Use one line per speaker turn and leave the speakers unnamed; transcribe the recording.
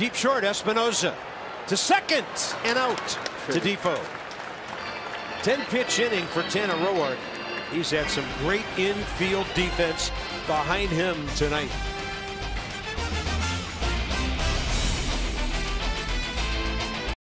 Deep short, Espinosa to second and out to Defoe. 10 pitch inning for Tanner Roark. He's had some great infield defense behind him tonight.